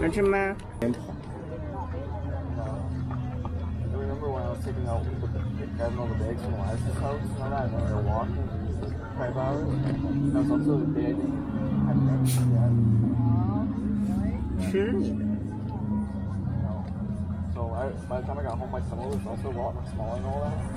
能吃吗？ I remember when I was taking out the, grabbing all the bags from Elias's house and all that, and we were walking for five hours. And I was also the day I So I, by the time I got home, my stomach was also a rotten and all that.